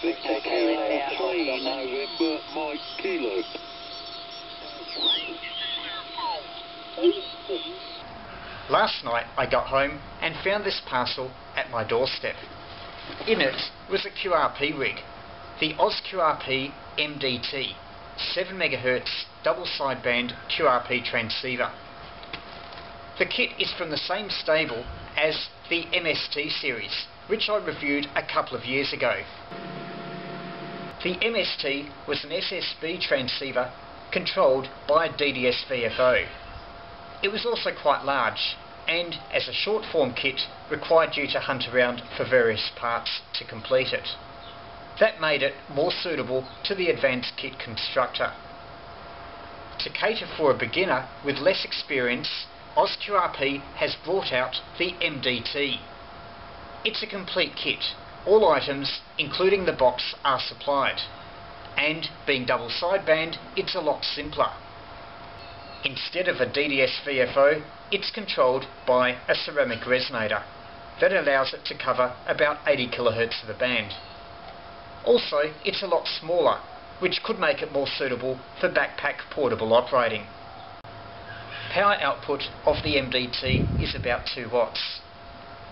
Victor Kilo 3 November Mike Kilo. Last night I got home and found this parcel at my doorstep. In it was a QRP rig, the OzQRP MDT, 7 MHz double sideband QRP transceiver. The kit is from the same stable as the MST series, which I reviewed a couple of years ago. The MST was an SSB transceiver controlled by a DDS VFO. It was also quite large and as a short form kit required you to hunt around for various parts to complete it. That made it more suitable to the advanced kit constructor. To cater for a beginner with less experience, OzQRP has brought out the MDT. It's a complete kit. All items, including the box, are supplied. And being double sideband, it's a lot simpler. Instead of a DDS VFO, it's controlled by a ceramic resonator that allows it to cover about 80 kHz of the band. Also, it's a lot smaller, which could make it more suitable for backpack portable operating. Power output of the MDT is about 2 watts.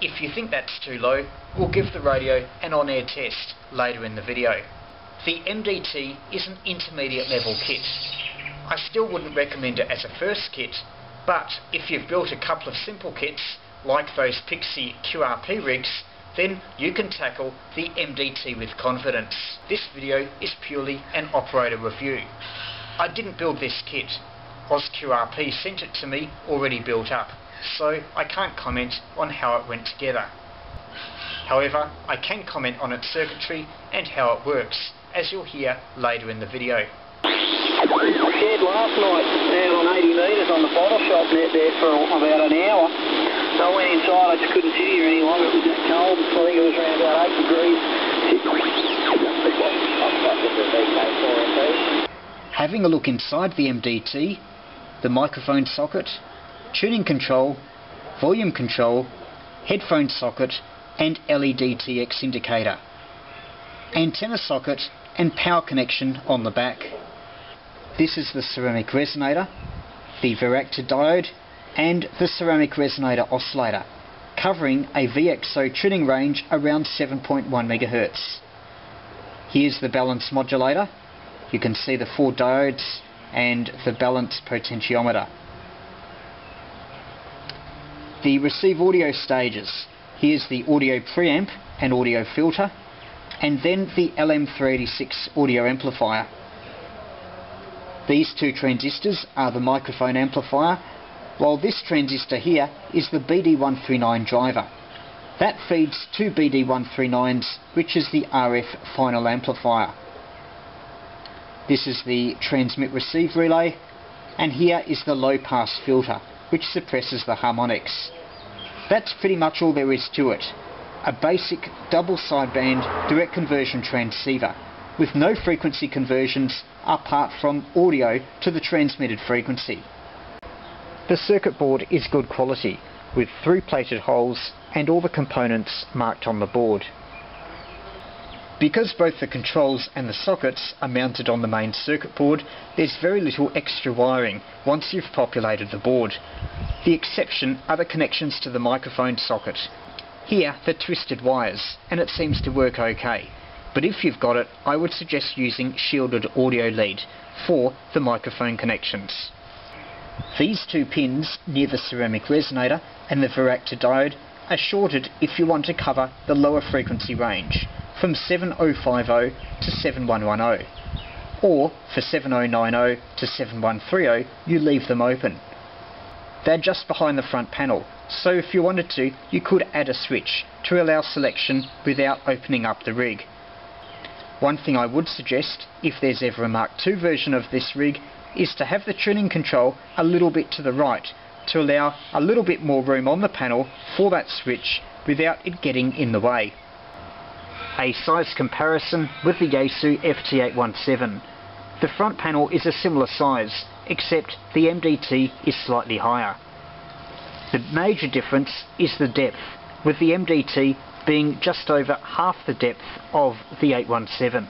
If you think that's too low, we'll give the radio an on-air test later in the video. The MDT is an intermediate level kit I still wouldn't recommend it as a first kit, but if you've built a couple of simple kits, like those Pixie QRP rigs, then you can tackle the MDT with confidence. This video is purely an operator review. I didn't build this kit. OzQRP sent it to me already built up, so I can't comment on how it went together. However, I can comment on its circuitry and how it works, as you'll hear later in the video shed last night out on 80 metres on the bottle shop net there for about an hour. So I went inside, I just couldn't sit here any longer, it was that cold. I think it was around about 8 degrees. Having a look inside the MDT, the microphone socket, tuning control, volume control, headphone socket and LED TX indicator, antenna socket and power connection on the back. This is the ceramic resonator, the Varactor diode, and the ceramic resonator oscillator, covering a VXO tuning range around 7.1 MHz. Here's the balance modulator. You can see the four diodes and the balance potentiometer. The receive audio stages. Here's the audio preamp and audio filter, and then the LM386 audio amplifier these two transistors are the microphone amplifier, while this transistor here is the BD139 driver. That feeds two BD139s, which is the RF final amplifier. This is the transmit receive relay, and here is the low pass filter, which suppresses the harmonics. That's pretty much all there is to it. A basic double sideband direct conversion transceiver with no frequency conversions apart from audio to the transmitted frequency. The circuit board is good quality with through plated holes and all the components marked on the board. Because both the controls and the sockets are mounted on the main circuit board, there's very little extra wiring once you've populated the board. The exception are the connections to the microphone socket. Here, the twisted wires, and it seems to work okay but if you've got it, I would suggest using shielded audio lead for the microphone connections. These two pins near the ceramic resonator and the Varactor diode are shorted if you want to cover the lower frequency range from 7050 to 7110 or for 7090 to 7130 you leave them open. They're just behind the front panel so if you wanted to you could add a switch to allow selection without opening up the rig. One thing I would suggest, if there's ever a Mark II version of this rig, is to have the tuning control a little bit to the right to allow a little bit more room on the panel for that switch without it getting in the way. A size comparison with the Yaesu FT817. The front panel is a similar size, except the MDT is slightly higher. The major difference is the depth, with the MDT being just over half the depth of the 817.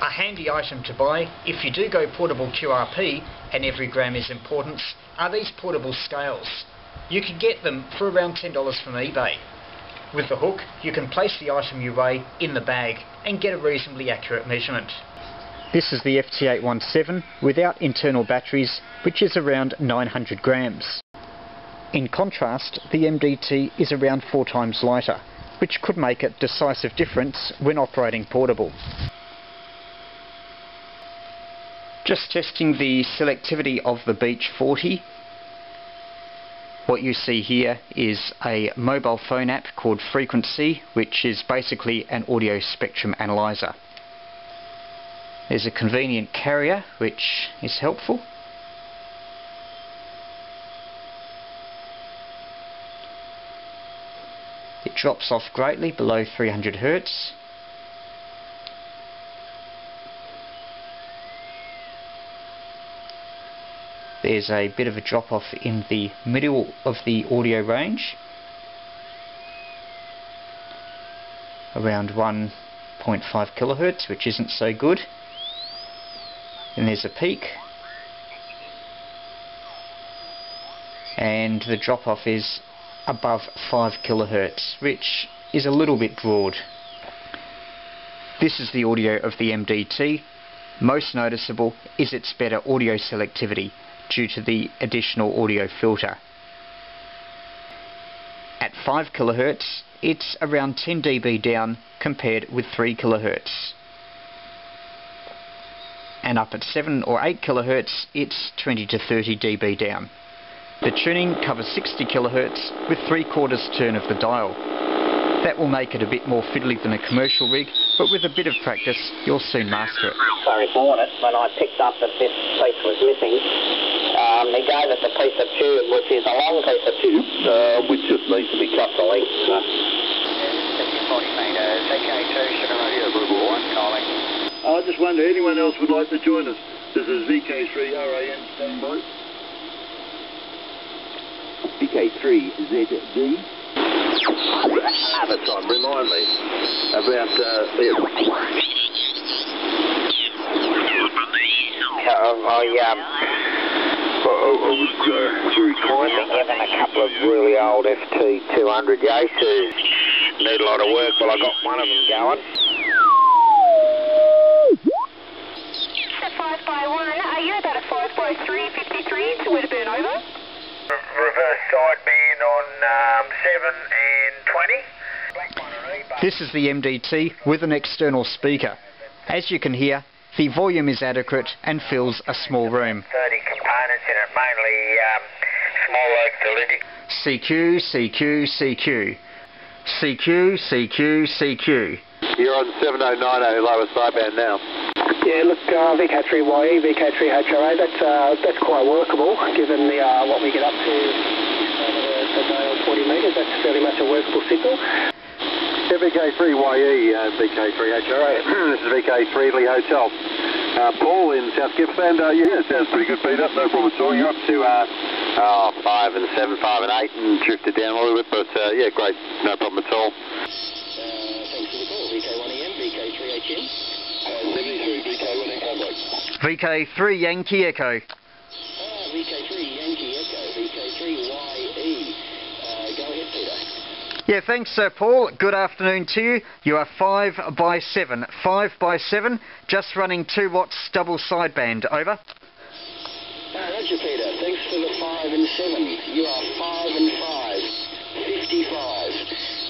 A handy item to buy if you do go portable QRP and every gram is important are these portable scales. You can get them for around $10 from eBay. With the hook, you can place the item you weigh in the bag and get a reasonably accurate measurement. This is the FT817 without internal batteries, which is around 900 grams. In contrast, the MDT is around four times lighter, which could make a decisive difference when operating portable. Just testing the selectivity of the Beach 40 what you see here is a mobile phone app called Frequency, which is basically an audio spectrum analyzer. There's a convenient carrier, which is helpful. It drops off greatly below 300 Hz. There's a bit of a drop off in the middle of the audio range. Around 1.5 kilohertz which isn't so good. Then there's a peak. And the drop off is above 5 kilohertz which is a little bit broad. This is the audio of the MDT most noticeable is its better audio selectivity due to the additional audio filter. At 5 kHz it's around 10 dB down compared with 3 kHz. And up at 7 or 8 kHz it's 20 to 30 dB down. The tuning covers 60 kHz with 3 quarters turn of the dial. That will make it a bit more fiddly than a commercial rig, but with a bit of practice, you'll soon master it. So he it when I picked up that this piece was missing. Um, he gave us a piece of tube, which is a long piece of tube, uh, which just needs to be cut to length. So. 40 metres, VK2, Sugar Radio, Google 1 calling. I just wonder, anyone else would like to join us? This is VK3 RAN standby. VK3ZD. Another time, remind me about uh, yeah. Uh, I, um, I, I was uh, very I've been given a couple of really old FT200 Yaesus. Need a lot of work, but I got one of them going. At 5 by 1, are you about a 5 by 3, 53 to Wedderburn over? Reverse sideband on um, 7 and 20. This is the MDT with an external speaker. As you can hear, the volume is adequate and fills a small room. 30 components in it, mainly um, small electrolytic. CQ, CQ, CQ. CQ, CQ, CQ. You're on 7090 lower sideband now. Yeah, look, uh, VK3YE, VK3HRA, that's, uh, that's quite workable given the, uh, what we get up to over the, the dial 40 metres. That's fairly much a workable signal. Yeah, VK3YE, uh, VK3HRA. this is VK3 Lee Hotel. Uh, Paul in South Gippsland. Uh, yeah, sounds pretty good, Peter. No problem at all. You're up to uh, oh, 5 and 7, 5 and 8 and drifted down a little bit, but uh, yeah, great. No problem at all. thanks for the call. VK1EM, VK3HM. VK3 Yankee Echo. Ah, VK3 Yankee Echo, VK3YE. Uh, go ahead, Peter. Yeah, thanks, Sir Paul. Good afternoon to you. You are 5 by 7. 5 by 7, just running 2 watts double sideband. Over. Ah, Roger, Peter. Thanks for the 5 and 7. You are 5 and 5. 55.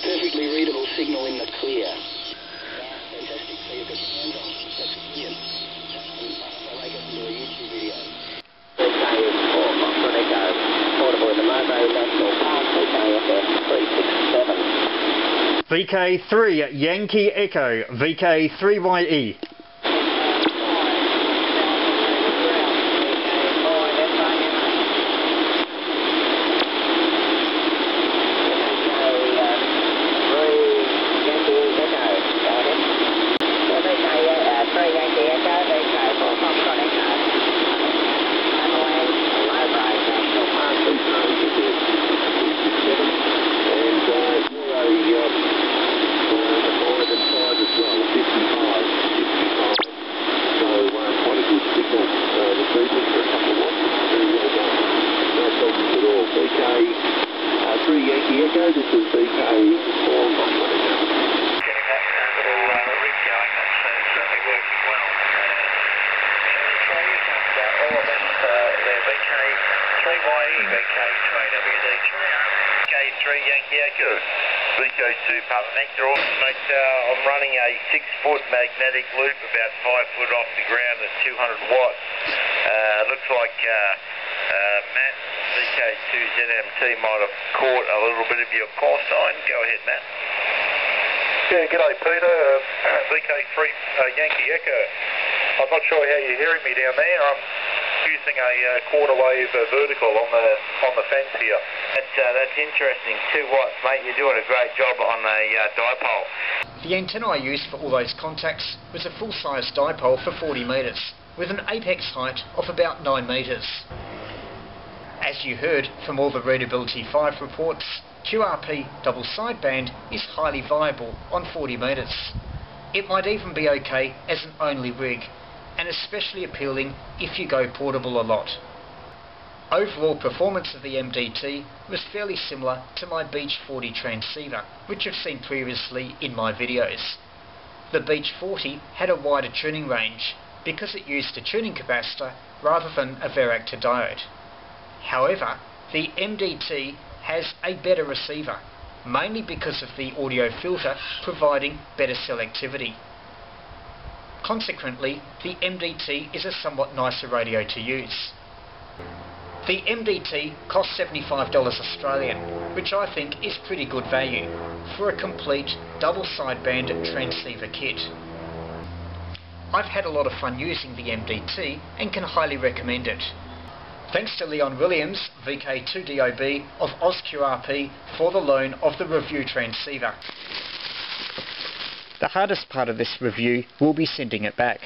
Perfectly readable signal in the clear. Ah, fantastic. So you've got your hands on. That's brilliant. Um, I'll make it into a YouTube video. VK4 Foxtrot Echo, portable in the Mowbray National Park, VKFF 367. VK3 Yankee Echo. VK3YE. services they pay for. Getting VK, 3YE, VK, Three Yankee Echo, VK2 Papa Uh, I'm running a 6-foot magnetic loop about 5 foot off the ground at 200 watts. Uh, looks like uh, uh, Matt VK2 ZMT might have caught a little bit of your call sign. Go ahead, Matt. Yeah, g'day Peter, uh, VK3 uh, Yankee Echo. I'm not sure how you're hearing me down there. I'm using a uh, quarter wave uh, vertical on the on the fence here. That's, uh, that's interesting. 2 watts, mate. You're doing a great job on a uh, dipole. The antenna I used for all those contacts was a full-size dipole for 40 metres, with an apex height of about 9 metres. As you heard from all the Readability 5 reports, QRP double sideband is highly viable on 40 metres. It might even be okay as an only rig, and especially appealing if you go portable a lot. Overall performance of the MDT was fairly similar to my Beach 40 transceiver, which you've seen previously in my videos. The Beach 40 had a wider tuning range because it used a tuning capacitor rather than a varactor diode. However, the MDT has a better receiver, mainly because of the audio filter providing better selectivity. Consequently, the MDT is a somewhat nicer radio to use. The MDT costs $75 Australian, which I think is pretty good value for a complete double sideband transceiver kit. I've had a lot of fun using the MDT and can highly recommend it. Thanks to Leon Williams, VK2DOB of OzQRP for the loan of the review transceiver. The hardest part of this review will be sending it back.